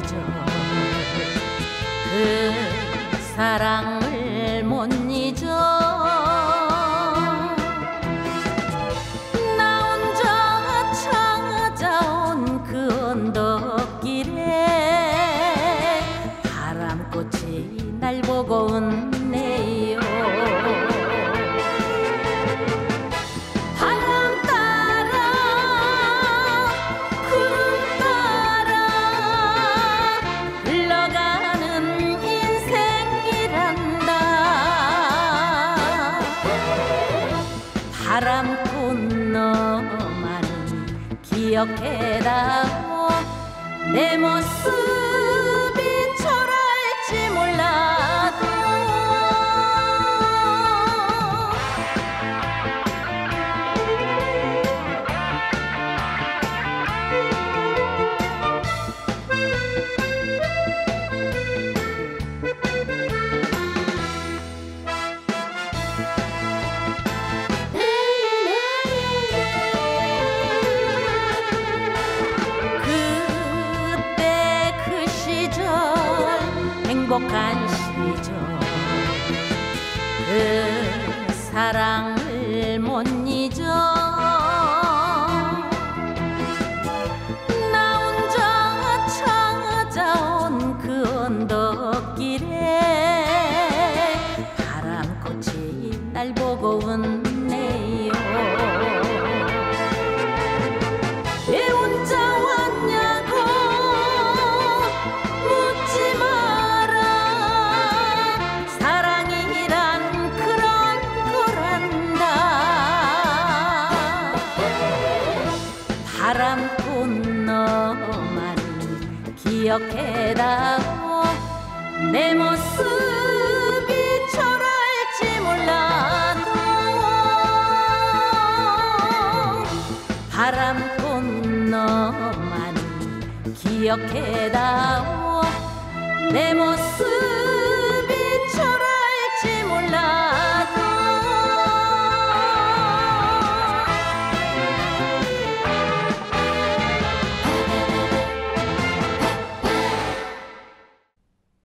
시절 그 사랑을 못 잊어 바람 건너만은 기억해다오. 내 모습 행복한 시절. 그 사랑 기억해다오. 내 모습이 초라할지 몰라도 바람 건너만 기억해다오. 내 모습